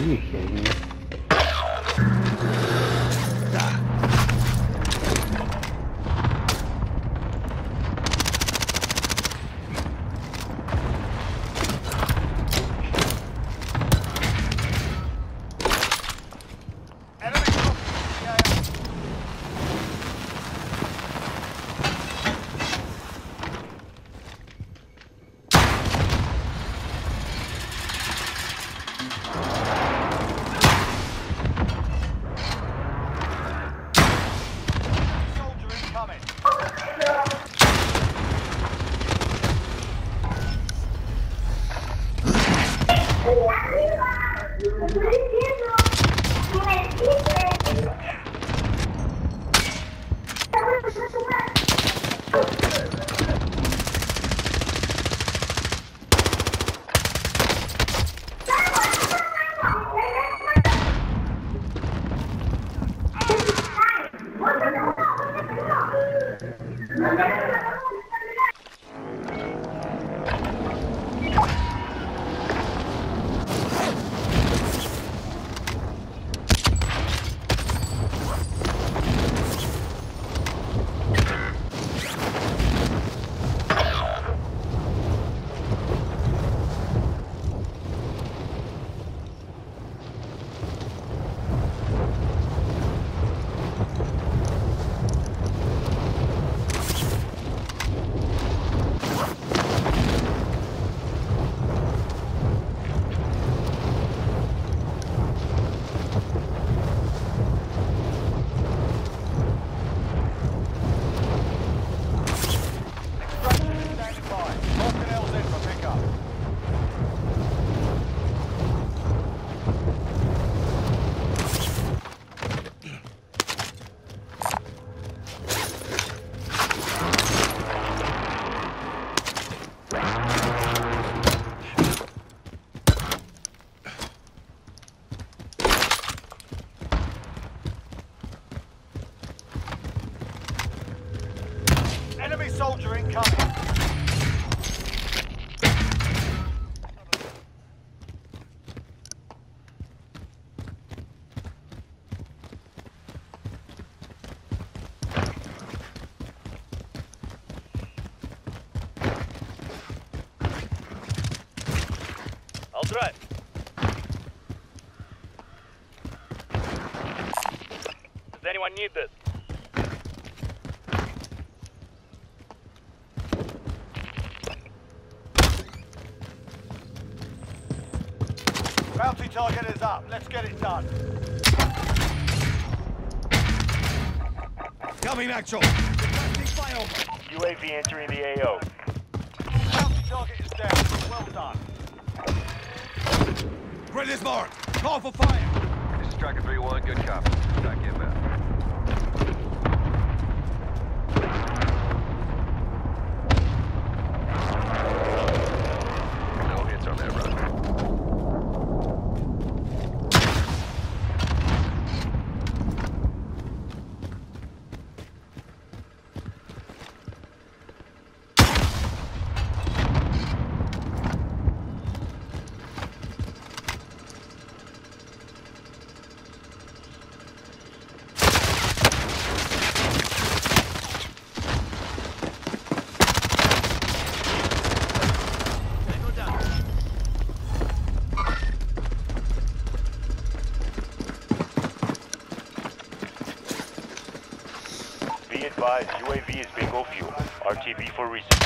玉いで。Get it done. Coming actual. Requesting flyover. UAV entering the AO. Bounty target is down. Well done. Grid is marked. Call for fire. This is Striker 3-1, good copy. Back inbound. No hits on that run. Be advised, UAV is bingo fuel. RTB for resupply.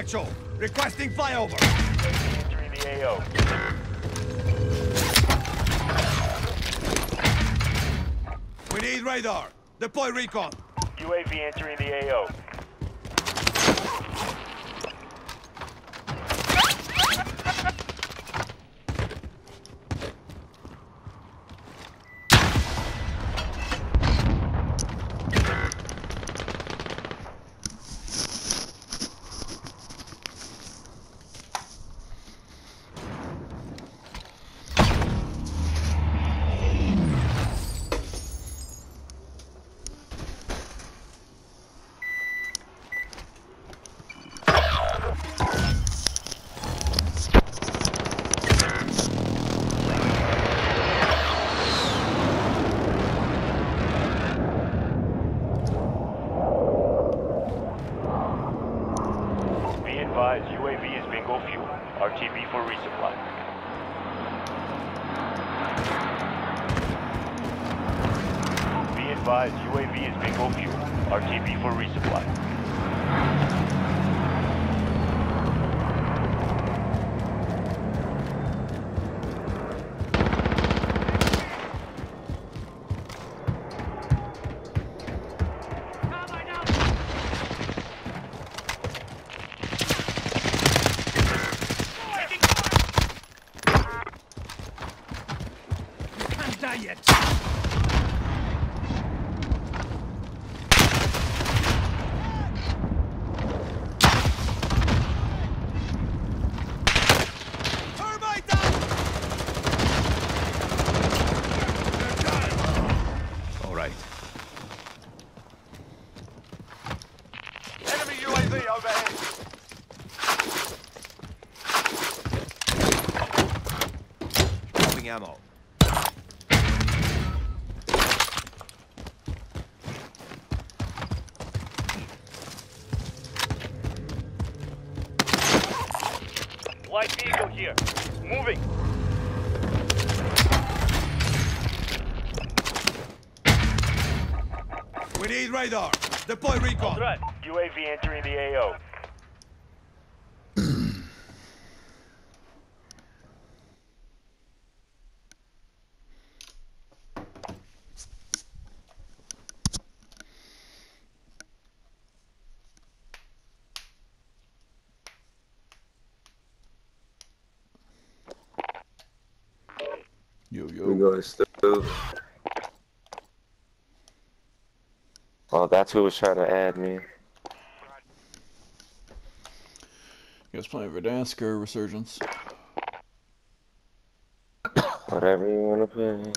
Actual. Requesting flyover. Entering the AO. We need radar. Deploy recon. UAV entering the AO. We need radar. Deploy recon. UAV entering the AO. Yo, yo. We got that's who was trying to add me. You guys playing Verdansk or Resurgence? Whatever you want to play.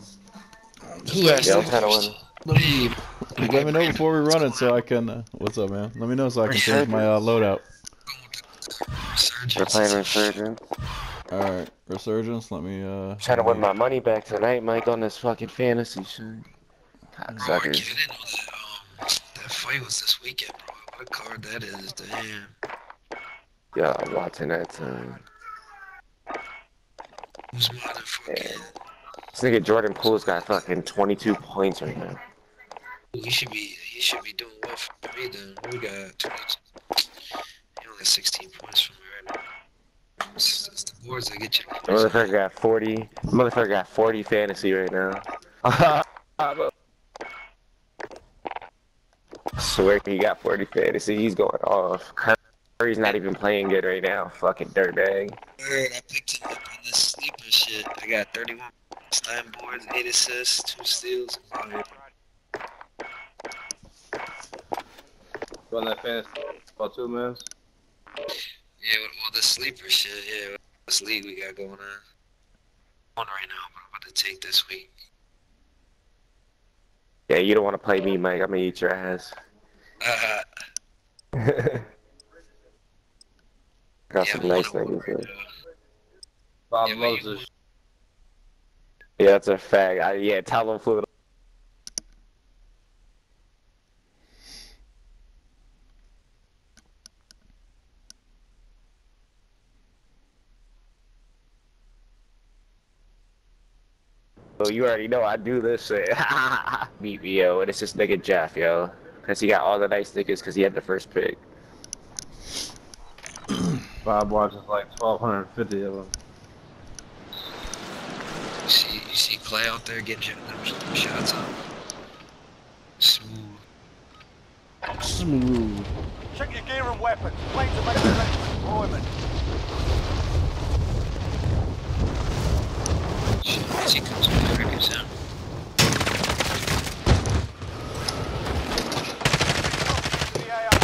Yeah, Yeah, I'm kind of one. Let me, let me know before we run it so I can. Uh, what's up, man? Let me know so I can change my uh, loadout. We're playing Resurgence. All right, Resurgence. Let me. uh Trying to win my money back tonight, Mike, on this fucking fantasy shit. Oh, Cocksuckers. didn't know that, um, that was this weekend, bro. What a card that is, damn. Yeah, I'm watching that time. Who's and fucking... This nigga Jordan Poole's got fucking 22 points right now. He should be, he should be doing well for me then. We got 22. He only got 16 points from me right now. It's, it's the boards that get you. Motherfucker got 40. Motherfucker got 40 fantasy right now. I swear he got 40 fantasy. He's going off. Curry's not even playing good right now. Fucking dirtbag. Word, I picked him up on this sleeper shit. I got 31 points, 9 boards, 8 assists, 2 steals. Oh, yeah. Run that fantasy about two minutes. Yeah, well, well, the sleeper shit, yeah. This league we got going on. On right now, but I'm about to take this week. Yeah, you don't want to play me, Mike. I'm gonna eat your ass. Got yeah, some we nice wanna niggas work, here. uh, Bob Yeah, but you- Moses. Yeah, that's a fact. I, yeah, tell him fluid. So you already know I do this shit. Meet me, yo. And it's this nigga Jeff, yo. Because he got all the nice niggas because he had the first pick. Bob watches like 1,250 of them. You see, you see Clay out there getting them, them shots up. Smooth. Smooth. Check your gear and weapons. Planes are making ready for deployment. Shit, as comes with the crickets in. The AR.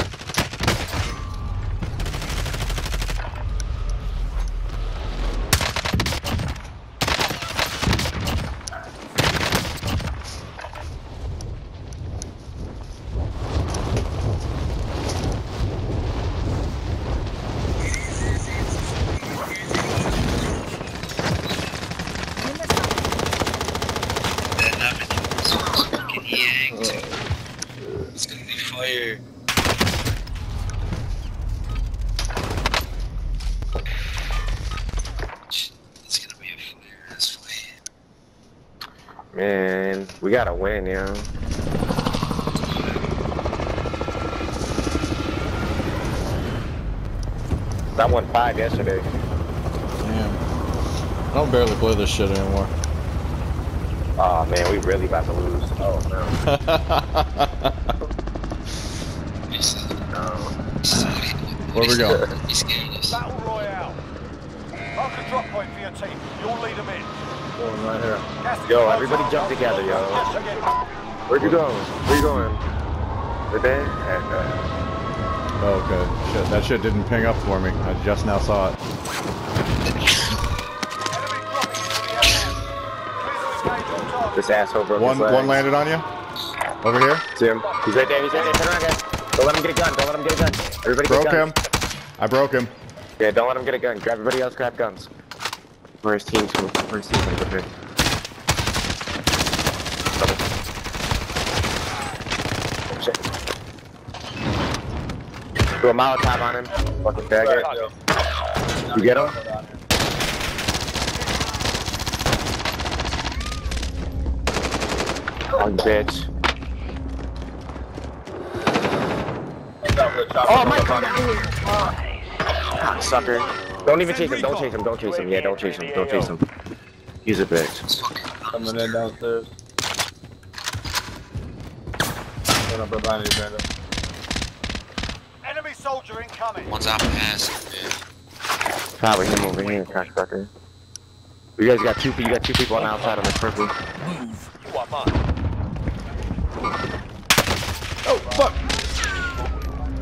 And I'm in this fucking Yang too. It's gonna be fire. Shit, It's gonna be a fire ass fight. Man, we gotta win, yo. I won five yesterday. Damn. I don't barely play this shit anymore. Oh man, we really about to lose. Oh no. He's, no. he's, Where we going? He's scared us. Battle Royale. Mark a drop point for your team. You'll lead them in. Going right here. Casting Yo, everybody jump together, yo. Yes, again. Where'd you go? Where you going? Right there? Okay. Oh, okay. Shit, that shit didn't ping up for me. I just now saw it. Enemy dropping into the AR. Clear to engage all targets. This asshole broke One, his leg. one landed on you. Over here. See him? He's right there. He's right there. Turn around, guys. Don't let him get a gun. Don't let him get a gun. Everybody get Broke him. I broke him. Yeah, don't let him get a gun. Grab everybody else. Grab guns. Where's team two? Where's team two? Okay. Oh, shit. Do a Molotov on him. Fucking faggot. You get him? Oh, bitch. Oh my god! Sucker. Don't even chase him, don't chase him, don't chase him. Yeah, don't chase him, don't chase him. He's a bitch. Coming in downstairs. Run up behind you, Brandon. Enemy soldier incoming. One's out pass. Yeah. Probably him over here, crash cocksucker. You guys got two. You got two people on the outside on this purple. You are mine. Oh, fuck!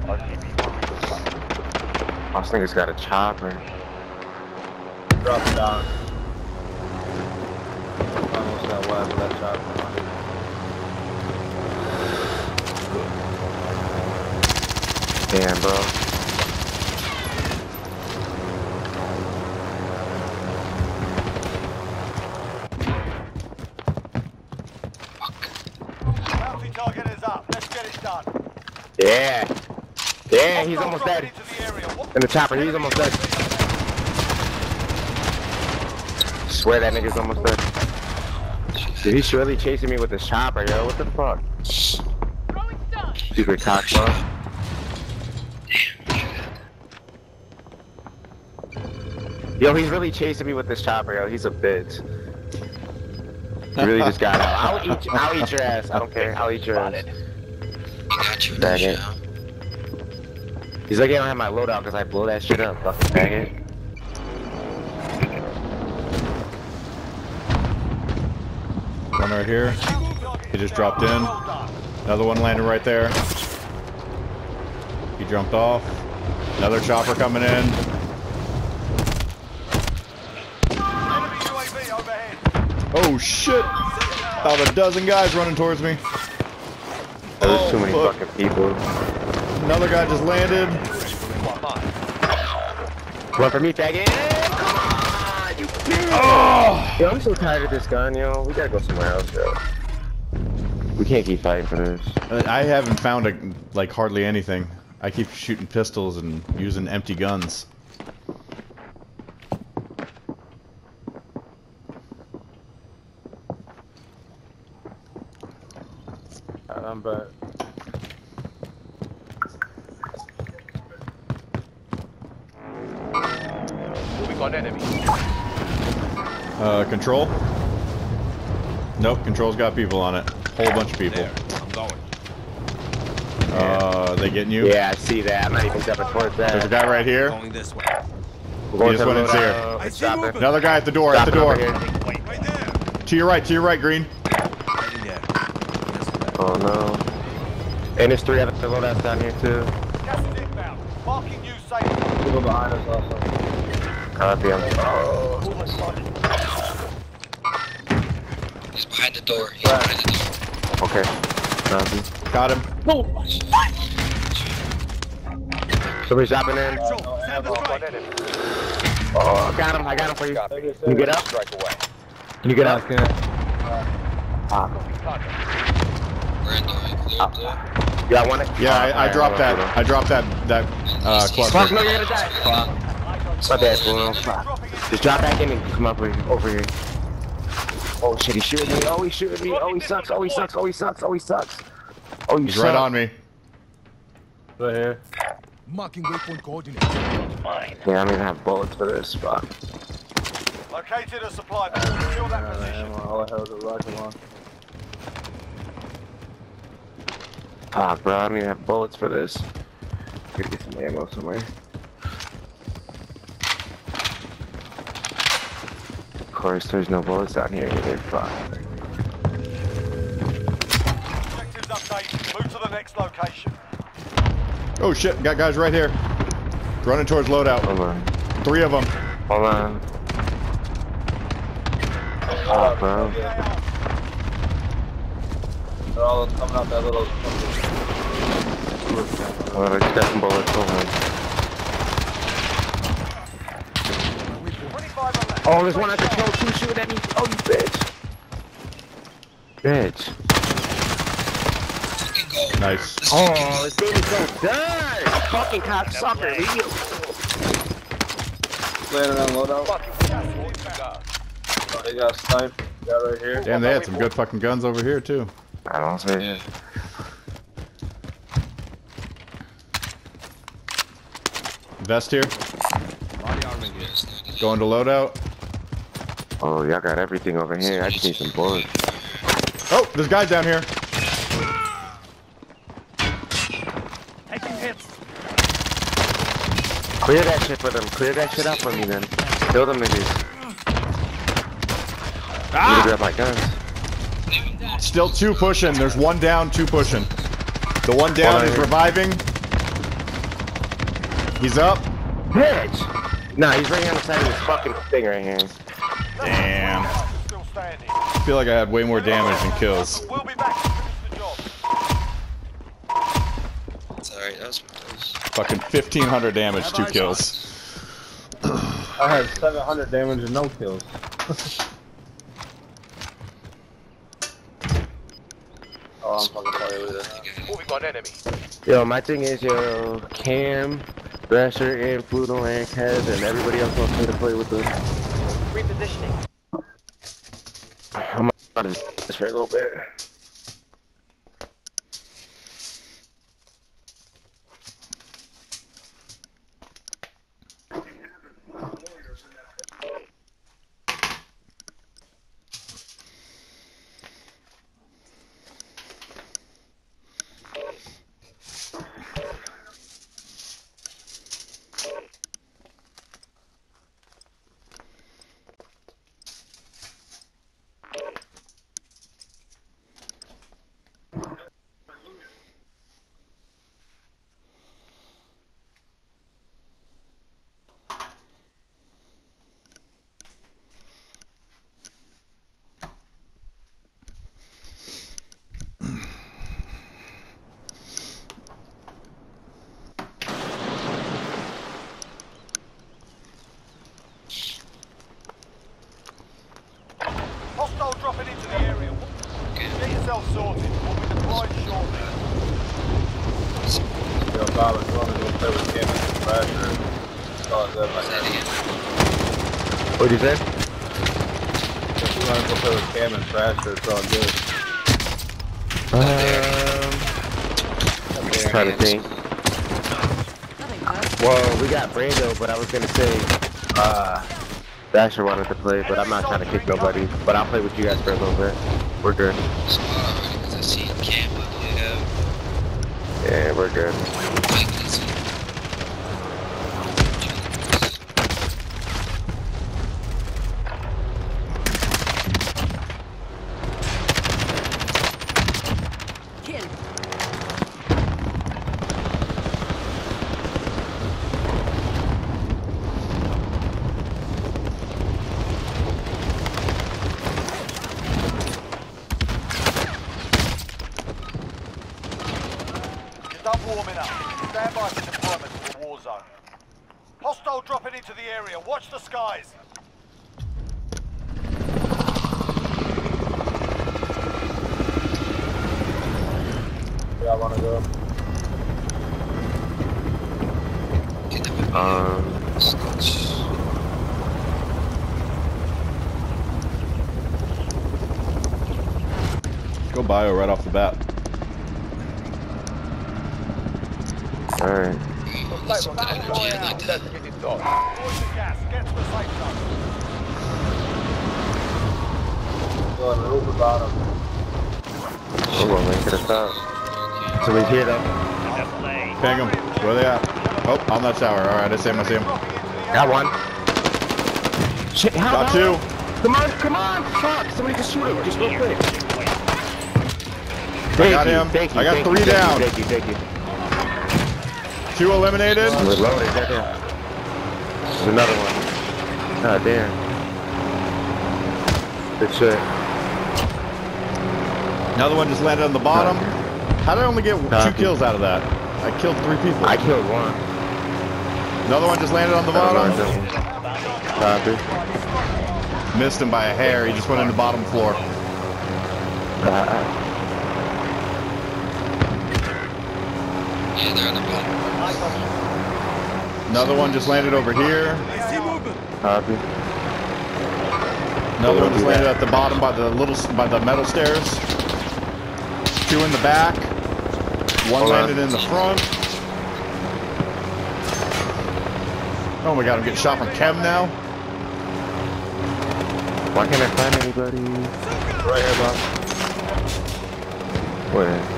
RTB for resupply. I think it's got a chopper. Drop it down. Almost that chopper on it. Damn, bro. Bounty target is up. Let's get it done. Yeah. Yeah, he's almost dead. Into the area. What- In the chopper, he's almost dead. Swear that nigga's almost dead. Dude, he's really chasing me with this chopper, yo. What the fuck? Stupid cockball. Yo, he's really chasing me with this chopper, yo. He's a bitch. Really just got out. I'll eat, I'll eat your ass. I don't care. I'll eat your ass. I got you, Dang it. He's like, I don't have my loadout because I blow that shit up. Fucking. One right here. He just dropped in. Another one landed right there. He jumped off. Another chopper coming in. Enemy UAV overhead. Oh shit! About a dozen guys running towards me. There's Oh, too many oh, fuck. fucking people. Another guy just landed. You are mine. Run for me, faggot. Come on, you bitch. Oh! Yo, I'm so tired of this gun, yo. We gotta go somewhere else, yo. We can't keep fighting for this. I haven't found a, like hardly anything. I keep shooting pistols and using empty guns. I'm back. Moving on enemy. Uh, control? Nope, control's got people on it. Whole bunch of people. There, I'm going. Uh, they getting you? Yeah, I see that. I'm not even jumping towards that. There's a guy right here. Going this way. We're going He just went in here. loadout. I see drop it. movement. Another guy at the door, at the door. over here. Right there. To your right, to your right, Green. Right in there. This way. Oh no. And there's three other loadouts down here too. Gas is inbound. Marking you safe. People behind us also. Copy. I'm. Oh. He's behind the door. He's behind the door. Okay. Copy. Got him. No. Somebody's dropping in. Control, stand the Moving on strike. enemy. Oh, I got him. I got him for you. Copy. Can you get up? Strike away. Can you get up? Ah, We're in the clear up there. you got one? Yeah, I, I dropped that. I dropped that that uh, on. Fuck, no, you're gonna die. Fuck. My bad, Bruno. Just drop back in and come up over over here. Oh shit, he's shooting me. Oh, he's shooting me. Oh, he oh, sucks. Oh, he sucks. Oh, he sucks. Oh, he sucks. Oh, you He's suck. right on me. Right here. Marking waypoint coordinates. Mine. Yeah, I don't even have bullets for this. Fuck. Located a supply point. Secure that position. ammo. All I have is a rocket launcher. Fuck, bro. I don't even have bullets for this. Gotta get some ammo somewhere. Course, there's no bullets down here either. Fuck. Objectives updated. Move to the next location. Oh shit, got guys right here. Running towards loadout. Hold on. Three of them. Hold on. Fuck, bro. They're all coming out that little. Hold on, I just got some bullets. Hold on. 25 are left. Oh, there's one at the control two shooting at me. Oh, you bitch. Bitch. Nice. Oh, this game is so done. Fucking cocksucker. Leave me. Landing on loadout. Fucking gas is. They got sniped. Got right here. Damn, they had some good fucking guns over here too. I don't say. Yeah. Vest here. Body armor yes, Going to loadout. Oh, y'all got everything over here. I just need some bullets. Oh, there's guys down here. Clear that shit for them. Clear that shit up for me then. Kill them niggas. need to Ah! grab my guns. Still two pushing. There's one down, two pushing. The one down Hold on is here. reviving. He's up. Bitch! Nah, he's right here on the side of this fucking thing right here. Damn. I feel like I had way more damage than kills. We'll be back to finish the job. Sorry, that was close. Fucking 1500 damage, two kills. I had 700 damage and no kills. oh, I'm fucking sorry with that. Moving on enemy. Yo, my thing is, yo, Cam, Thrasher, and Pluto, and Kaz, and everybody else wants me to play with us. Repositioning. I'm out of this for a little bit. Hostile dropping into the area. Get yourself sorted. We'll be deployed shortly. Yo, Bob, if you want to go play with Kim and Thrasher, call it that like that. What'd you say? If you want to go play with Cam and Thrasher, it's all good. Um, I'm just trying to think. Well, we got Brando, but I was gonna say, uh, Thrasher wanted to play, but I'm not trying to kick nobody. But I'll play with you guys for a little bit. We're good. So, because I see Cam up there. Yeah, we're good. Mike is Kill. You're done warming up. Stand by for deployment to the war zone. Hostile dropping into the area. Watch the skies. Y'all want to go? in the Um, Scotch. Go bio right off the bat. all right. There's something energy in like that. The gas. Get to the safe zone. Go on the bottom. We're make it a stop. Somebody's here though. Ping him. Where they at? Oh, on that tower. Alright, I see him, I see him. Got one. Shit, how Got two. Come on, come on! Fuck! Somebody can shoot him, just real quick. I got him. Thank you, I got thank three you, down. Thank you, thank you. Two eliminated. We're loaded, goddamn. There's another one. God damn. Good shit. Another one just landed on the bottom. How did I only get two kills out of that? I killed three people. I killed one. Another one just landed on the bottom. Copy. Missed him by a hair. He just went in the bottom floor. Uh, Yeah, they're on the bottom. Another one just landed over here. Copy. Another one just landed at the bottom by the little by the metal stairs. Two in the back. One Hold on. landed in the front. Oh my god, I'm getting shot from Chem now. Why can't I find anybody? Right here, Bob. Where?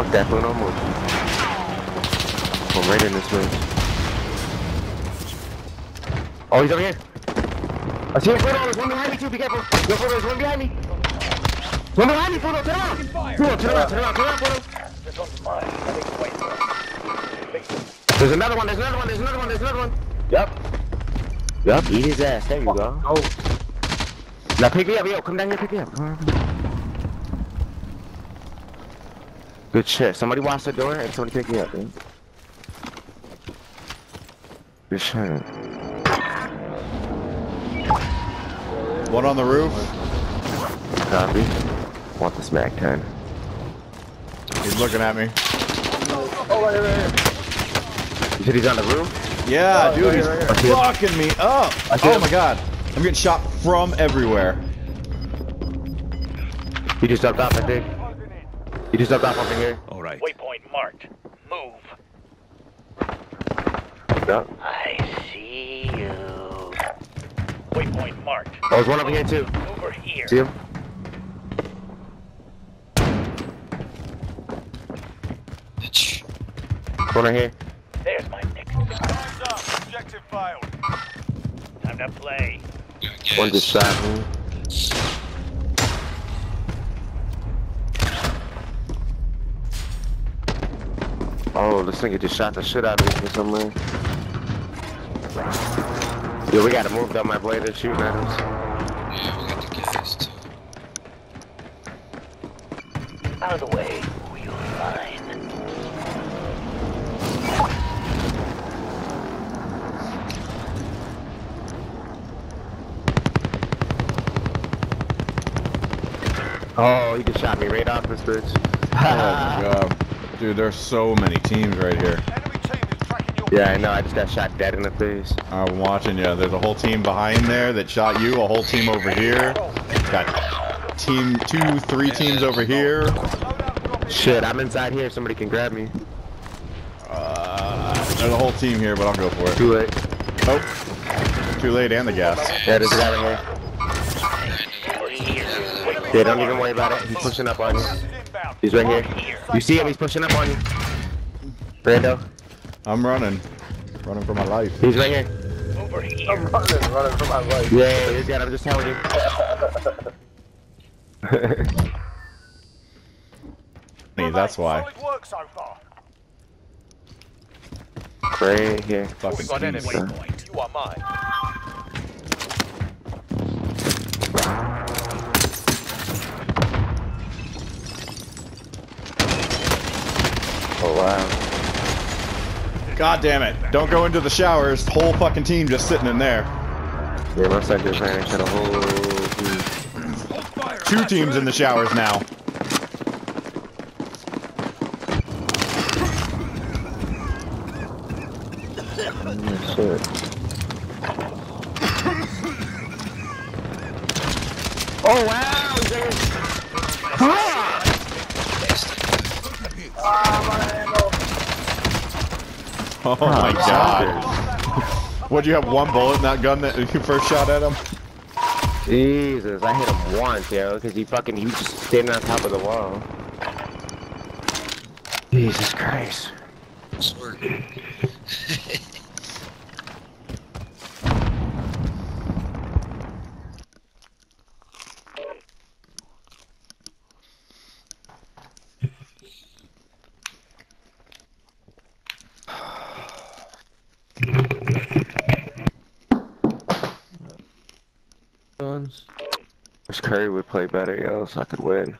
Fuck that, Bruno. I'm I'm right in this bitch. Oh, he's over here. I see him, Fudo. There's one behind me too. Be careful. Yo, Fudo, there's one behind me. One behind me, Fudo. Turn around. Fudo, turn around, turn around, turn around, Fudo. There's another one, there's another one, there's another one, there's another one. Yep. Yep, eat his ass. There you go. Oh, Now pick me up, yo. Come down here, pick me up. Come on. Good shit. Somebody watch the door and somebody pick me up, man. Good shit. One on the roof. Copy. Want the smack 10. He's looking at me. oh, right, right, right. You said he's on the roof? Yeah, Oh, dude, right he's here, right here. fucking me up. Oh him. my god. I'm getting shot from everywhere. He just jumped off, I think. He just jumped off over here. All right. Waypoint marked. Move. Yep. I see you. Waypoint marked. Oh, there's one over here too. Over here. See him? Bitch. One right here. There's my next. Time's up. Objective failed. Time to play. One just gas. shot me. Oh, this nigga just shot the shit out of me from somewhere. Yo, we gotta move though, my blade They're shooting at us. Yeah, we got the gas too. Out of the way. or You'll find. Oh, he just shot me right off this bitch. Oh my god. Dude, there's so many teams right here. Enemy team is tracking your Yeah, I know. I just got shot dead in the face. I'm watching you. There's a whole team behind there that shot you, a whole team over here. Got team two, three teams over here. loadout drop in. Shit, I'm inside here. Somebody can grab me. Uh, there's a whole team here, but I'll go for it. Too late. Oh, too late and the gas. Yeah, there's a guy right here. Yeah, don't even worry about it. He's pushing up on you. He's right here. You see him? He's pushing up on you. Brando, I'm running. Running for my life. he's right here. Over here. I'm running, running for my life. Yeah, yeah, he's got. I'm just telling you. Hey, That's why. Solid work so far. right here. Fucking Got enemy teams. waypoint. You are mine. Wow. God damn it. Don't go into the showers. Whole fucking team just sitting in there. Yeah, my son just ran into the whole. Two teams in the showers now. Oh, oh wow! he's Oh my god. What'd you have one bullet in that gun that you first shot at him? Jesus, I hit him once, yo, because he fucking he was just standing on top of the wall. Jesus Christ. Wish Curry would play better, yo, so I could win.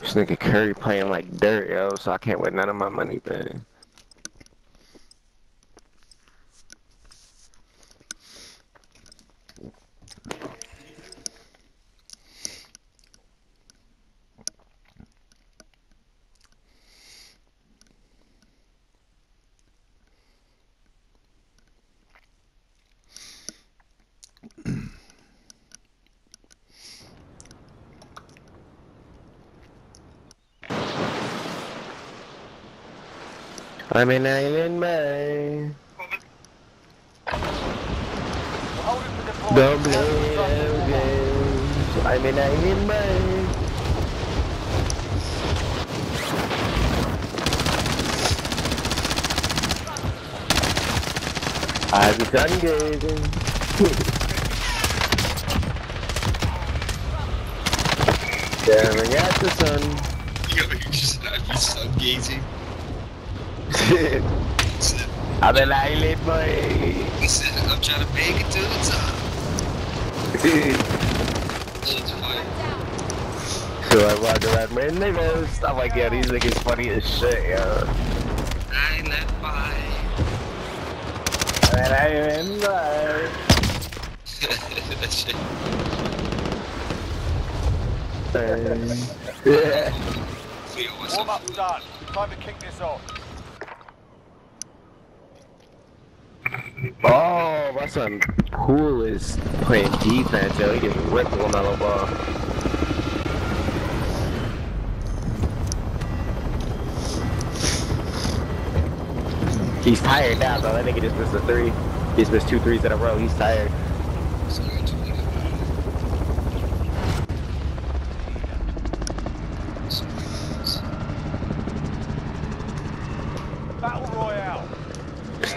This nigga Curry playing like dirt, yo, so I can't win none of my money, man. I'm an island man. Deployment. The games. I'm an island man. The sun gazing. Staring at the sun. Yo, you just not be so gazing. I'm an island boy. He said, I'm trying to make it to the top. So I walk around my niggas. Oh my god, these niggas funny as shit, yo. Island by. An island boy. that shit. Yeah. Yo, what's Warm up? up done. Time to kick this off. Oh, my son Poole is playing defense, yo. He gets ripped Melo Ball. He's tired now, though. That nigga just missed a three. He's missed two threes in a row. He's tired. Sorry, too late. Battle Royale.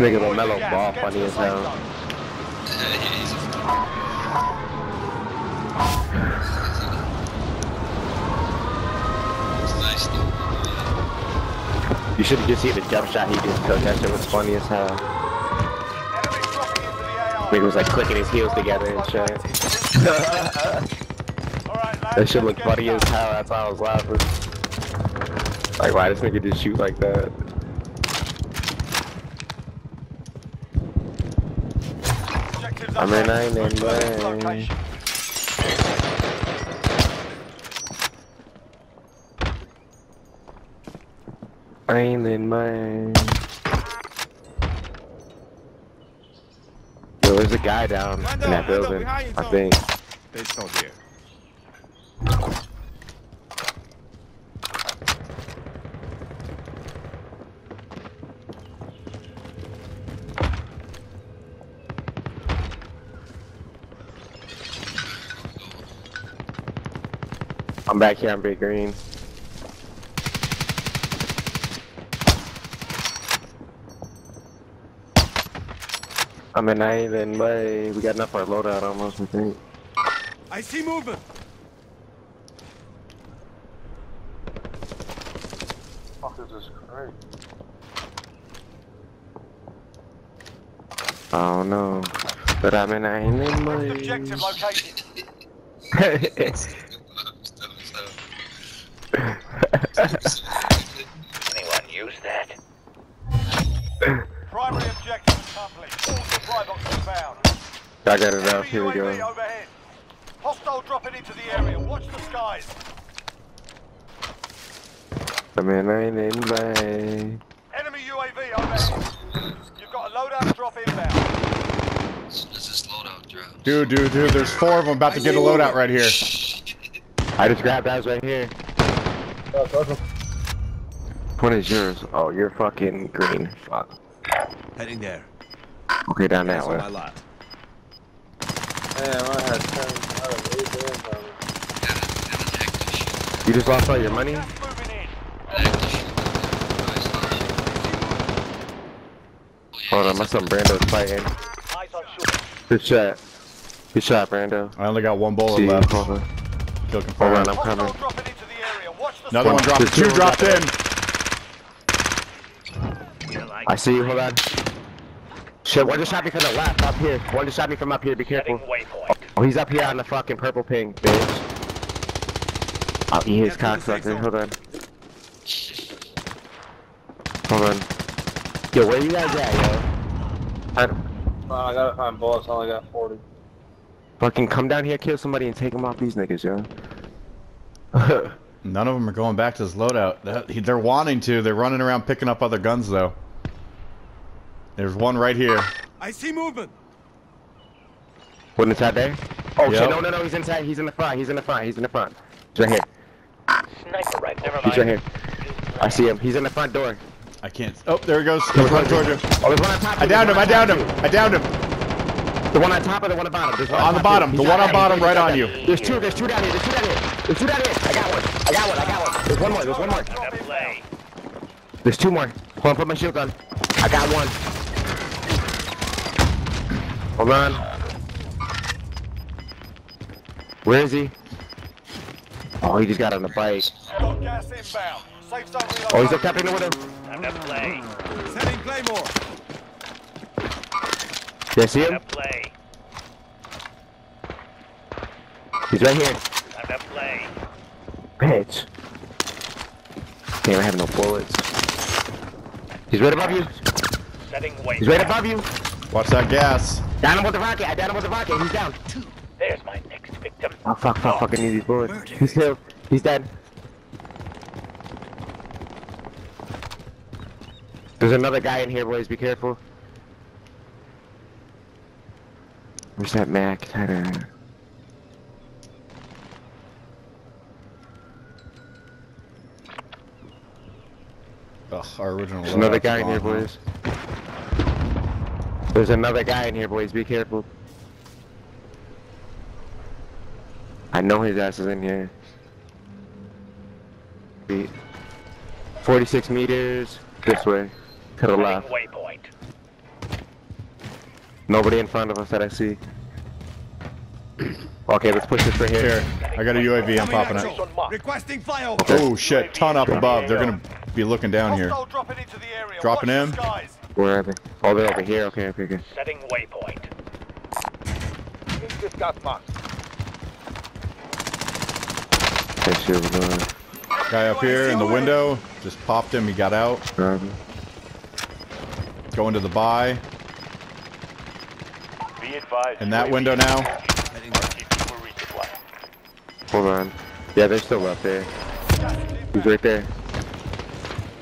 This nigga the Melo Ball funny as hell. a. You should have just seen the jump shot he just took. That shit was funny as hell. Nigga was like clicking his heels together and shit. That shit looked funny as hell. That's why I was laughing. Like, why this nigga just shoot like that? I'm in updated. Island, Move to the next man. man. Yo, there's a guy down in that building. I think. Let's go here. Back here on Big Green. I'm in Island way. We got enough for a loadout almost, I think. I see movement. fuck is this crate? Oh no. But I'm in Island way. Objective located. got it up. Here we UAV go. overhead. Hostile dropping into the area. Watch the skies. I'm in Island way. Enemy UAV overhead. You've got a loadout drop inbound. As soon this loadout drops. Dude, dude, dude, there's four of them about to get a loadout right here. I just grabbed guys right here. Touch. What is yours? Oh, you're fucking green. Fuck. Heading there. Okay, down that That's my way. Lot. Damn, I had 10, I had 8 bands on me. And an, and an active shooter. You just lost all your money? Gas moving in. An active shooter. Nice, nice. Oh, yeah, Hold on, my son there. Brando's fighting. Eyes on shore. Good shot. Good shot, Brando. I only got one bullet See, left. hold on. Kill Hold on, I'm coming. Hostile dropping into the area. Watch the Another One, one dropped. two Two dropped in. I see you, hold on. Shit, one just shot me from the left, up here. One just shot me from up here, be careful. waypoint. Oh, he's up here on the fucking purple ping, bitch. Oh, he is Get to the safe cocksucker. Hold on. Hold on. Yo, where you guys at, yo? I, Oh, I gotta find bullets, I only got 40. fucking come down here, kill somebody, and take them off these niggas, yo. None of them are going back to this loadout. They're wanting to. They're running around picking up other guns though. There's one right here. I see movement. What inside there? Oh Yep. shit! No, no, no. He's inside. He's in the front. He's in the front. He's in the front. He's right here. Sniper right. Never mind. He's right here. I see him. He's in the front door. I can't. Oh, there he goes. He's running towards you. Oh, there's one on top. I downed him. I downed him. I downed him. The one on top or the one on bottom? There's one On the bottom. The one right on bottom, right on you. There's two. There's two down here. There's two down here. There's two down here. I got one. I got one. I got one. There's one more. There's one more. Now play. There's two more. Hold on. Put my shield on. I got one. Hold on. Where is he? Oh, he just got on the bike. Oh, he's up tapping the window. Time to play. Setting Claymore. Did I see him? play. He's right here. Time to play. Bitch. Damn, I have no bullets. He's right above you. He's right above you. Watch that gas. Down him with the rocket. I down him with the rocket. He's down. There's my next victim. Oh, fuck, fuck, fuck. I need these bullets. He's killed. He's dead. There's another guy in here, boys. Be careful. Where's that Mac? I don't know. Ugh, our original. There's another guy in here, gone, huh? boys. There's another guy in here, boys. Be careful. I know his ass is in here. Be- 46 meters this way. To the left. waypoint. Nobody in front of us that I see. Okay, let's push this right here. Here, I got a UAV. I'm popping it. Action. Requesting flyover. Oh shit! Ton up above. They're gonna be looking down here. Dropping into. Dropping Watch in. The skies. Where are they? Oh, they're over here. Okay, okay, okay. Setting waypoint. Okay, shit, we're going. Guy up here in the window. Just popped him. He got out. Grab him. Going to the buy. Be advised. In that window now. RTB for resupply. Hold on. Yeah, they're still up there. He's right there.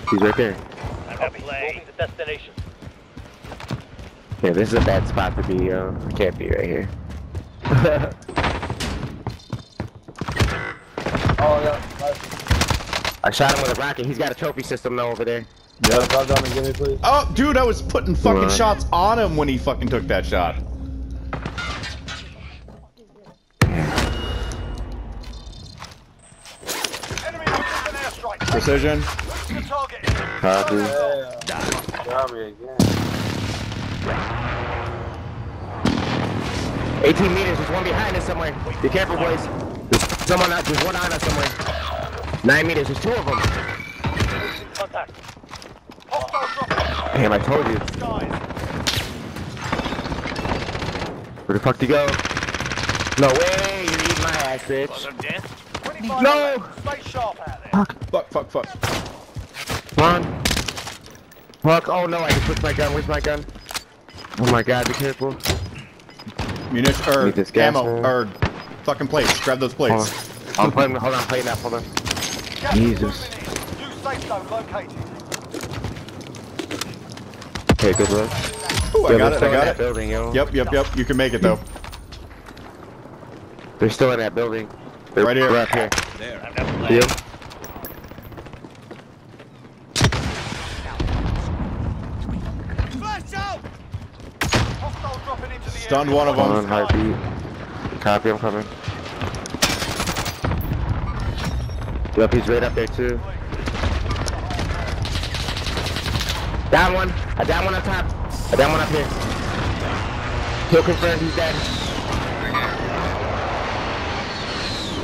He's right there. Time to play. the destination. Yeah, this is a bad spot to be, yo. I can't be right here. Oh, yeah. Nice. I shot him with a rocket. He's got a trophy system though over there. Yeah, drop down and give me, please. Oh, dude, I was putting fucking What? shots on him when he fucking took that shot. Precision airstrike. Precision. Lose the target. Copy. Yeah. Got me again. 18 meters. There's one behind us somewhere. Be careful, boys. There's someone out. There's one on us somewhere. Nine meters. There's two of them. Contact. Damn, I told you. Where the fuck do you go? No way. You're eating my ass, bitch. dead. 25 No! left. Stay sharp out there. Fuck, fuck, fuck. Come on. Fuck. Oh no, I just switched my gun. Where's my gun? Oh my god, be careful. Munition or Need this gas, ammo man. or er, fucking plates. Grab those Hold plates. on. I'm playing. Hold on, playing that. Hold on. Gas is Jesus. moving in. New safe zone located. Okay, good luck. Ooh, I Yeah, got they're it. still I in got that it. building, yo. Yep, yep, yep. You can make it though. They're still in that building. They're Right here. Right here. There. Time to play. Yep. Flash out. Hostile dropping into the Stunned area. one of them. on, heartbeat. Copy, I'm coming. Yep, he's right up there too. Down one. Uh, I down one up top. Uh, I down one up here. Kill confirmed, he's dead.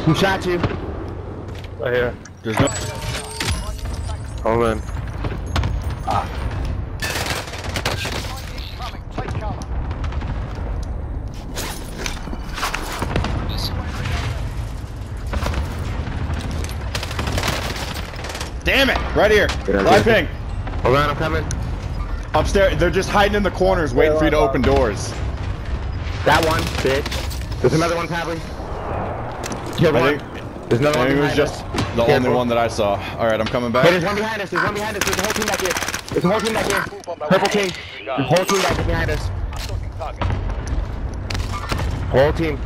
Who shot you? Right here. There's no. Hold on. Right here. Live ping. Hold on, I'm coming. Upstairs. They're just hiding in the corners, waiting for you to open doors. That one, bitch. There's another one probably. Kill I one. think, There's another one it was behind just us. the only one that I saw. All right, I'm coming back. Hey, there's one behind us. There's one behind us. There's a whole team back here. There's a whole team back here. Purple team. The whole team back behind us. Whole team.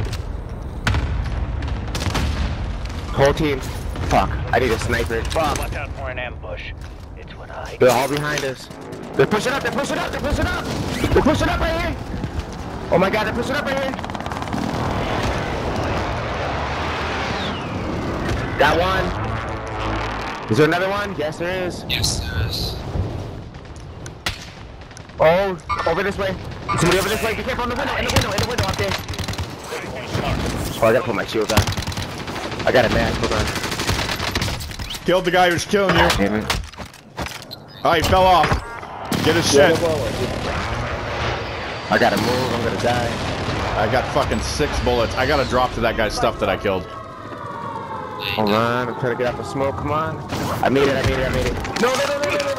Whole team. Fuck. I need a sniper. Fuck. Watch out for an ambush. It's what I They're all behind us. They're pushing up. They're pushing up. They're pushing up. They're pushing up right here. Oh my god. They're pushing up right here. Got one. Is there another one? Yes, there is. Yes, there is. Oh, over this way. Somebody over this way, be careful in the window, in the window, in the window up there. Oh, I gotta put my shield on. I got a mask, hold on. Killed the guy who's killing you. Damn it. Oh, he fell off. Get his shit. I gotta move, I'm gonna die. I got fucking six bullets. I gotta drop to that guy's stuff that I killed. Hold on, I'm trying to get out the smoke, come on. I made it, I made it, I made it. No, no, no, no, no, no,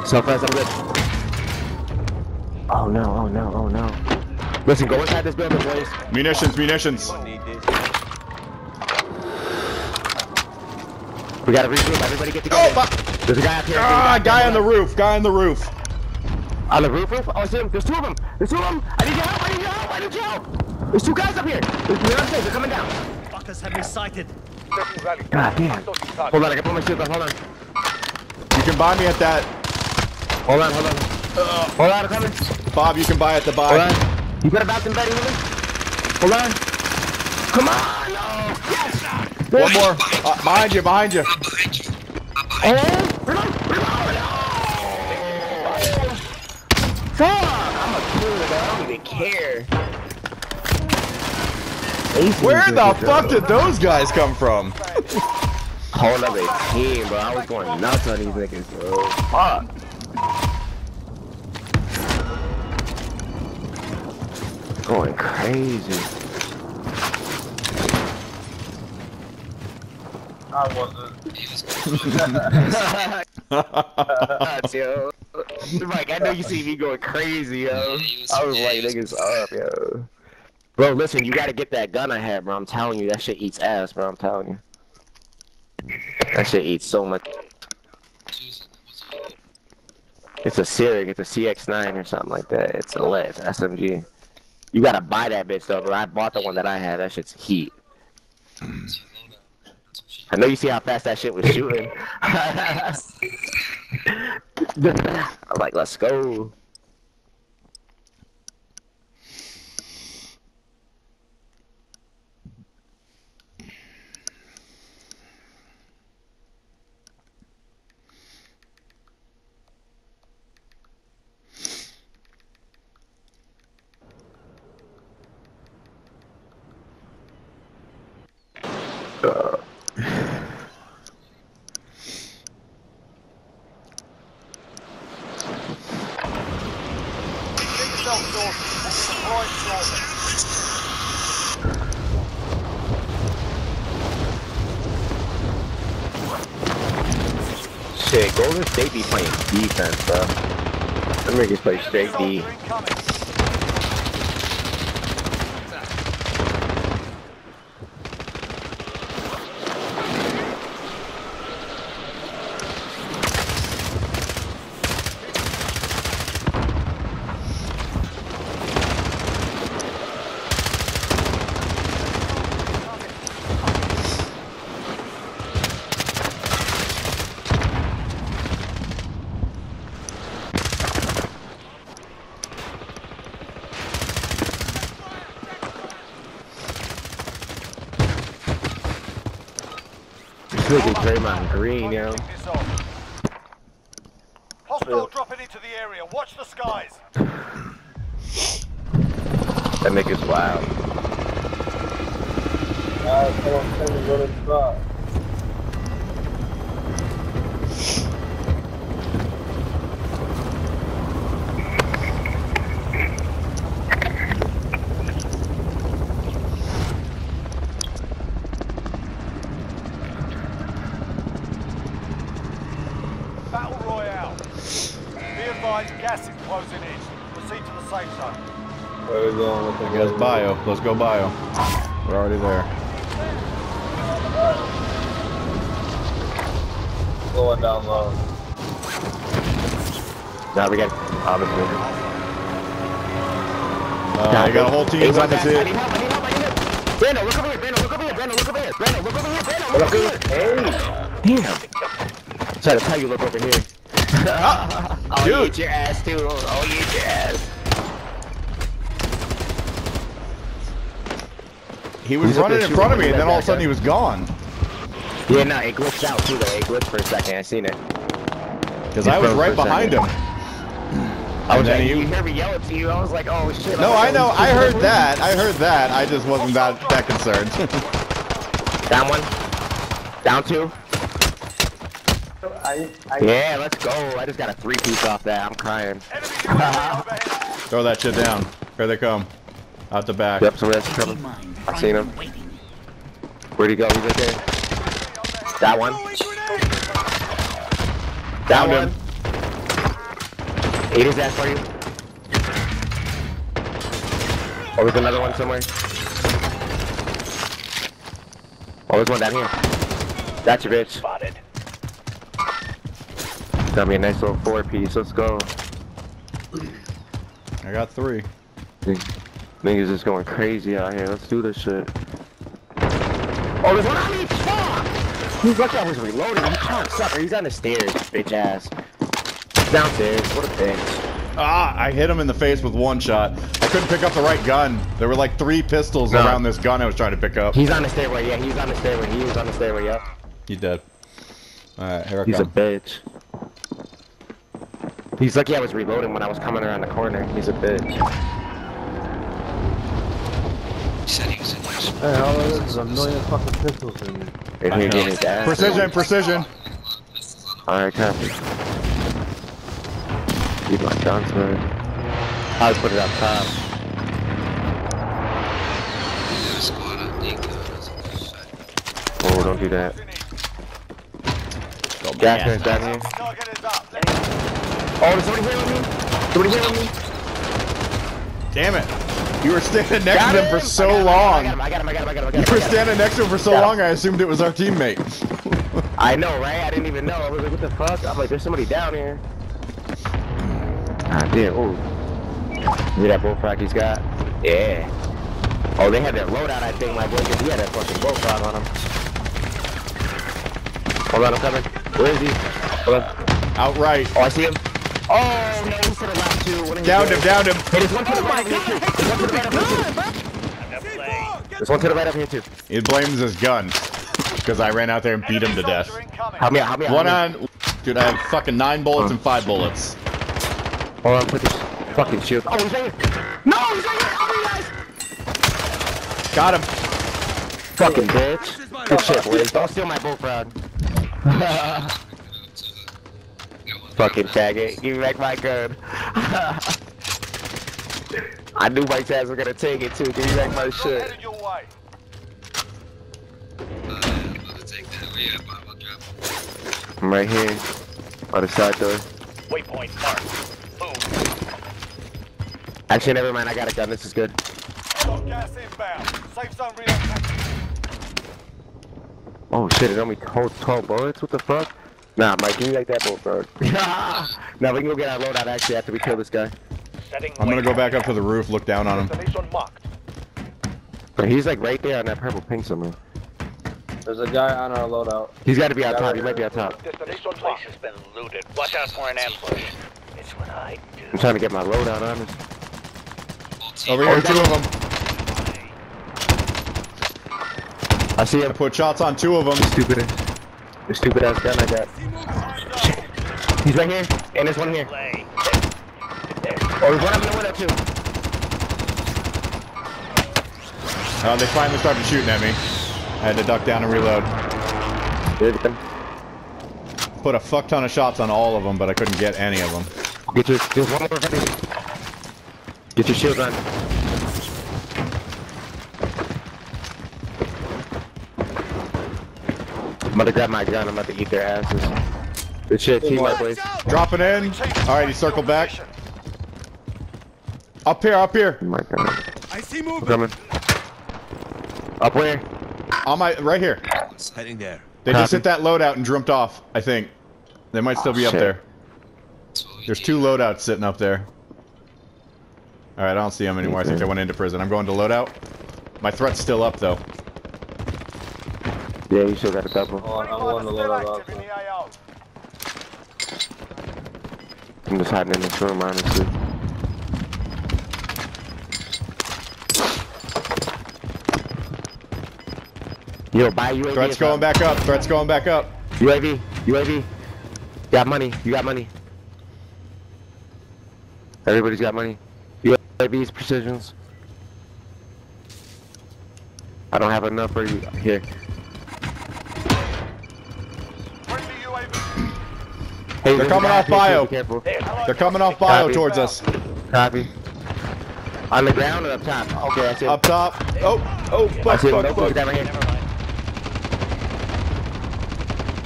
no. So fast, I'm good. Oh no, oh no, oh no. Listen, go inside this building, boys. Munitions, munitions. We gotta regroup, everybody get Oh, together. fuck. There's a guy up here. Ah, guy on the roof. Guy on the roof. On the roof, roof? Oh, I see him. There's two of them. There's two of them. I need your help. I need your help. I need your help. There's two guys up here. They're they're upstairs. They're coming down. Fuckers have me sighted. God damn. Hold on. I can put my shield on. Hold on. You can buy me at that. Hold on. Hold on. Hold on. I'm coming. Bob, you can buy at the Hold on. You got a Boston Betty with? Hold on. Come on. No. One more. Uh, behind you, behind you. Oh. Reload. Reload. No. Fuck. I'm a killer, though. I don't even care. Where the fuck did those guys come from? Whole other team, bro. I was going nuts on these niggas, bro. Fuck. Going crazy. I wasn't. Nuts, yo. Mike, I know you see me going crazy, yo. I was like, niggas up, yo. Bro, listen, you gotta get that gun I had, bro. I'm telling you, that shit eats ass, bro. I'm telling you. That shit eats so much. It's a Sirig, it's a CX9 or something like that. It's a lit, SMG. You gotta buy that bitch though, bro. I bought the one that I had. That shit's heat. I know you see how fast that shit was shooting. I'm like, let's go. Get Them niggas Draymond Green, yo. Take this. Hostile dropping into the area. Watch the skies. That nigga's wild. Alright, come on, tell me what it's about. Battle Let's go bio. We're already there. Going down low. Nah, we got obviously. Uh, I got a whole team Hey, the I need tip. help, I need help, I need help. Brando, look over here, Brando, look over here, Brando, look over here, Brando, look over here, Brando, look over here. Damn. Try to tell you, look over here. oh, you dude. eat your ass too. You eat your ass. He was He's running in front of me, and then all of a sudden he was gone. Yeah, no, it glitched out too, though. It glitched for a second. I seen it. Because I was right behind him. I was And then like, you hear me yell at you. I was like, oh shit. No, I'm I know. oh, I heard that. I heard that. I just wasn't that that concerned. Down one. Down two. I, I, Yeah, let's go. I just got a three piece off that. I'm crying. Enemy UAV overhead. Throw that shit down. Here they come. Out the back. Yep, somebody else is coming. I seen him. Where'd he go? He's right there. That one. That Found one. him. Ate his ass for you. Oh, there's another one somewhere. Oh, there's one down here. That's your bitch. Spotted. Got me a nice little four piece. Let's go. I got three. Niggas just going crazy out here. Let's do this shit. Oh, there's one on me! Fuck! He's lucky I was reloading. You can't sucker. He's on the stairs, bitch ass. Downstairs. What a bitch. Ah, I hit him in the face with one shot. I couldn't pick up the right gun. There were like three pistols No. around this gun I was trying to pick up. He's on the stairway. Yeah, he's on the stairway. He was on the stairway. Yep. He dead. Alright, here I He's a bitch. He's lucky I was reloading when I was coming around the corner. He's a bitch. He said he was in there. Hey, all of this is a million fucking pistols in here. And he getting his ass. Precision, precision. Alright, copy. Keep my guns, man. I'll put it up top. There was squad on Nico. I was like, fuck. Oh, don't do that. Gas man's down here. Target is. Oh, there's somebody here with me? Somebody here with me? Damn it. You were standing next Got to him for so I got him, long. I got him, I got him, I got him, I got him. You were him, I got him. standing next to him for so long, I assumed it was our teammate. I know, right? I didn't even know. I was like, what the fuck? I'm like, there's somebody down here. Ah, damn. Ooh. See that bullfrog he's got? Yeah. Oh, they had their loadout, I think, my boy, 'cause he had that fucking bullfrog on him. Hold on, I'm coming. Where is he? Hold on. Outright. Oh, I see him. Oh, no, he's to the left, too. What are you Downed him, doing? downed him. Hey, there's one to the right up here, too. There's one to the right up here, too. There's one to the right up here, too. He blames his gun. Because I ran out there and beat him to death. Help me out, help me out. One help me on. Dude, I have fucking nine bullets and five bullets. out. Hold on, put this fucking shield. Oh, he's right here. No, he's right here. Help me, guys. Got him. Fucking bitch. Good shit, boys. Don't steal my bullfrog. Fucking faggot. Give me back my gun. I knew my ass was gonna take it too. Give me back my shit. I'm about to take that. Where you? I'll drop. I'm right here. On the side door. Waypoint marked. Move. Actually, never mind. I got a gun. This is good. Gas. Safe zone relocated. Oh shit, it only holds 12 bullets? What the fuck? Nah, Mike, give me like that bullfrog. now we can go get our loadout actually after we kill this guy. Setting I'm gonna go back up to the roof, look down on him. Destination marked. But he's like right there on that purple pink somewhere. There's a guy on our loadout. He's gotta be on top. He might be on top. Destination place has been looted. Watch out for an ambush. It's what I do. I'm trying to get my loadout on him. Over here, oh, two of them. I see I him. put shots on two of them. Stupid ass. The stupid ass gun I got. He's right here. And there's one here. Oh, there's one up in the window too. Oh, they finally started shooting at me. I had to duck down and reload. Put a fuck ton of shots on all of them, but I couldn't get any of them. Get your, there's one more ready. Get your shield on. About to grab my gun. I'm about to eat their asses. Good shit, team up, boys. Dropping in. Alright, he circled back. Up here, up here. Oh my god. I see movement. coming. Up where? On my, right here. Heading there. They just hit that loadout and jumped off, I think. They might still be up shit. there. That's what we There's two loadouts sitting up there. Alright, I don't see them anymore. I think they went into prison. I'm going to loadout. My threat's still up, though. Yeah, you still got a couple. Oh, I'm Friendly going to still loadout active in also. the I'm just hiding in this room, honestly. Yo, buy UAV. Threat's going back up. Threat's going back up. UAV, UAV. Got money. You got money. Everybody's got money. UAVs, precisions. I don't have enough for you here. Hey, They're coming off up here, too, bio. Careful. They're coming off bio Copy. towards us. Copy. On the ground or up top? Okay, that's it. Up top. Oh, oh, fuck, That's it. fuck, Nope, look fuck. at that here.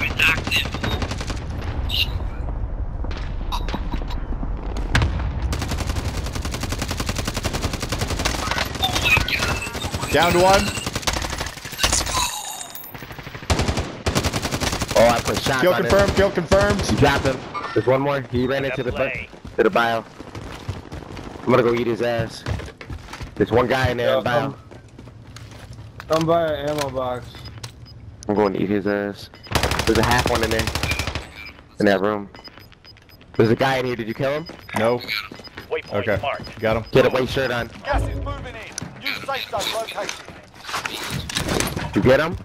I knocked him. Oh my god. Down to one. Oh, I put shots Kill on confirmed. Kill confirmed. him. You dropped him. There's one more. He ran into the bu- to the bio. I'm gonna go eat his ass. There's one guy in there Yeah, in bio. come. Come buy an ammo box. I'm going to eat his ass. There's a half one in there. In that room. There's a guy in here. Did you kill him? No. Waypoint Okay. marked. Got him. Get a white shirt on. Gas is moving in. New safe zone located. You get him?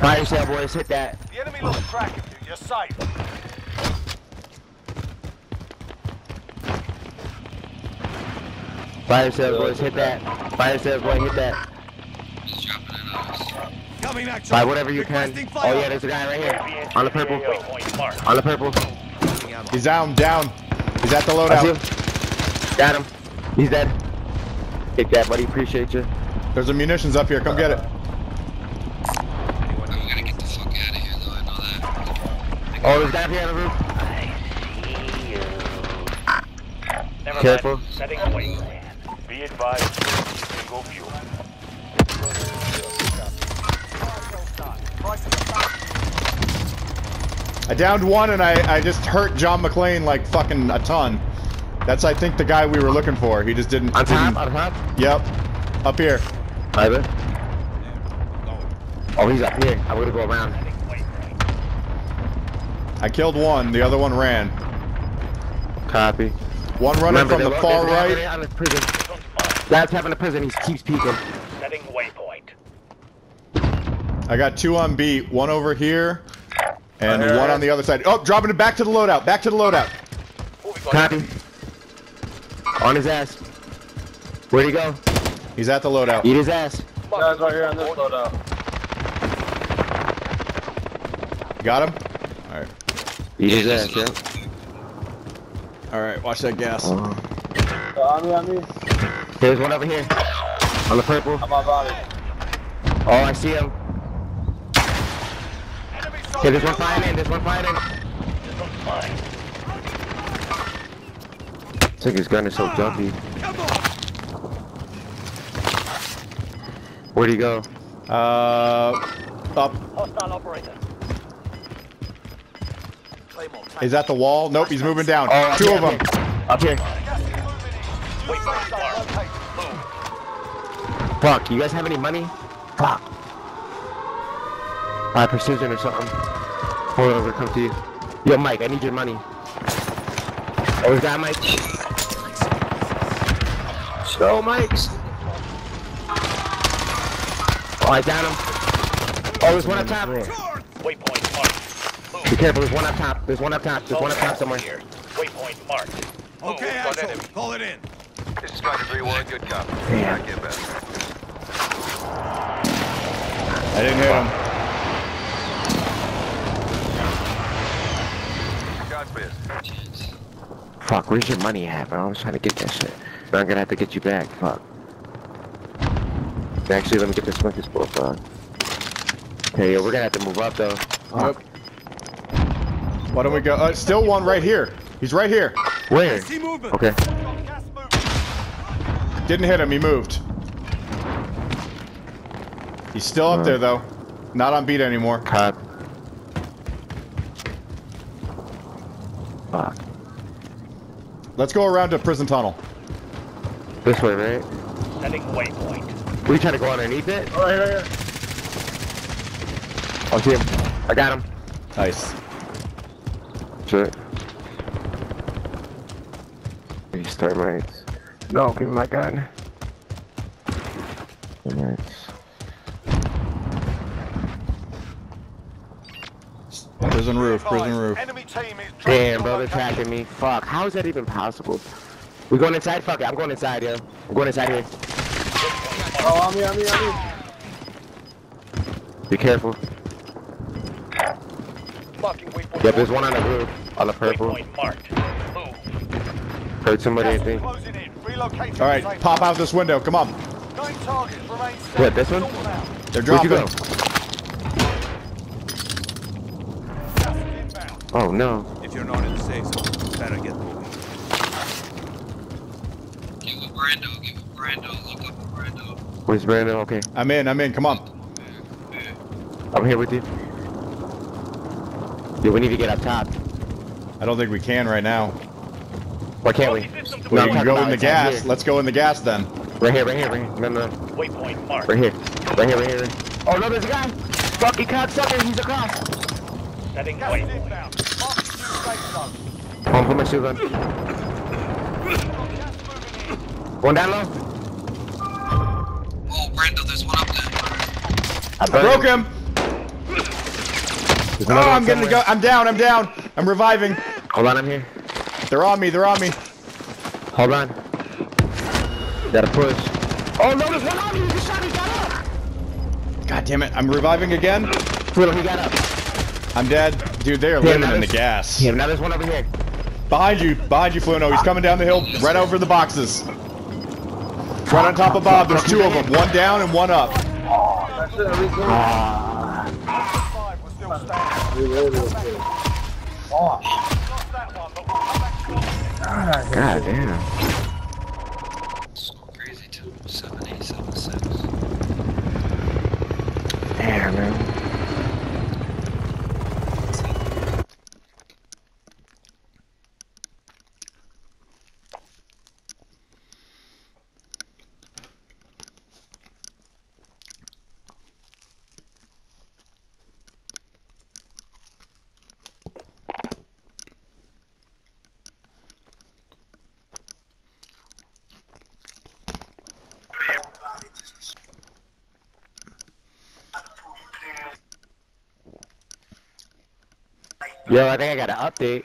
Costs are Fire adjusted. sale boys, hit that. The enemy lost track of you. You're safe. Fire sales boys, hit that. Fire sales boy, hit that. He's dropping it on us. Coming action. Buy whatever you can. Oh yeah, there's a guy right here. On the purple. On the purple. He's down. Down. He's at the loadout. him. Got him. He's dead. Take that, buddy. Appreciate you. There's a munitions up here. Come get it. Oh, there's a guy up here on the roof. Never Careful. mind. Setting waypoint. Be advised, bingo fuel. I downed one and I, I just hurt John McClane like fucking a ton. That's I think the guy we were looking for. He just didn't. On top, on top. Yep. Up here. Ivan. Oh, he's up here. I'm gonna go around. Setting waypoint. I killed one. The other one ran. Copy. One running Remember, from the far there's right. there On the prison. That's having a prison. He keeps peeking. Setting waypoint. I got two on beat. One over here, and Right here. one on the other side. Oh, dropping it back to the loadout. Back to the loadout. Copy. On his ass. Where'd he go? He's at the loadout. Eat his ass. Guys right here on this loadout. Got him. All right. Eat his ass, yeah. All right. Watch that gas. Uh, on me, on me. There's one over here. On the purple. On my body. Oh, I see him. Enemy Okay, there's one flying in. There's one flying in. This one's mine. I think his gun is so jumpy. Where'd he go? Uh, up. Hostile operator. Take He's the wall. Nope. He's moving down. Oh, Two of them. Up here. Gas is moving in. New Waypoint safe zone marked. located. Move. Fuck. You guys have any money? Fuck. Buy precision or something. Hold over. Come to you. Yo, Mike. I need your money. Oh, is that Mike? Go, Mike. Oh, I got him. Oh, there's one up top. Waypoint marked. Be careful. There's one up top. There's one up top. There's one up top somewhere. Here. Waypoint marked. Okay, got asshole. enemy. Call it in. This is Striker 3-1, good copy. Yeah. I get back. I didn't hit him. Shots missed. Fuck, where's your money at, bro? I was trying to get that shit. But I'm gonna have to get you back. Fuck. Actually, let me get this Marcus Bull, fuck. Okay, yo, we're gonna have to move up, though. Fuck. Why don't we go? Uh, still one right here. He's right here. Where? See movement. Okay. Got gas moving. Didn't hit him. He moved. He's still up there though. Not on beat anymore. Cut. Fuck. Let's go around to prison tunnel. This way, right? Setting waypoint. We trying to go underneath it? Oh, right here, right here. I'll see him. I got him. Nice. Shit. Restart mics. No, give me my gun. Mics. Prison roof, prison roof. Enemy team is Damn, bro, they're tracking me. Fuck, how is that even possible? We going inside? Fuck it, I'm going inside, yo. I'm going inside here. Oh, I'm here, I'm here, I'm here. Be careful. Marking waypoint. Yep, there's one on the roof. On the purple. Waypoint marked. Move. Heard somebody, I think. in. Relocating All right, pop out this window. Come on. Nine targets remain set. What, this one? Sort them out. They're Where'd you dropping. go? Gas is inbound. Oh, no. If you're not in the safe zone, better get moving. Get with Brando, get with Brando, look up with Brando. Where's Brandon? Okay. I'm in. I'm in. Come on. I'm here with you. Yeah, we need to get up top. I don't think we can right now. Why can't we? We I'm can go in the gas. here. Let's go in the gas then. Right here, right here, right here. No, no, no. Waypoint marked. Right here. Right here, right here. Oh, no, there's a guy. Fucking cocksucker. He's across. Setting Gas is waypoint. inbound. Marking new safe zone. Oh, put my shoes on. Gas moving. One down low. Oh, Brando, there's one up there. I I broke him. There's Oh, I'm getting to go. I'm down. I'm down. I'm reviving. Hold on, I'm here. They're on me. They're on me. Hold on. Gotta push. Oh, no, there's one on me. He just shot me. Got up. God damn it. I'm reviving again. Twiddle, he got up. I'm dead. Dude, they are Here, living in the gas. Here, now there's one over here. Behind you. Behind you, Fluno. He's coming down the hill. Right over the boxes. Right on top of Bob. There's two of them. One down and one up. That God damn. It's crazy too. 7876. Damn, man. Yo, I think I got an update.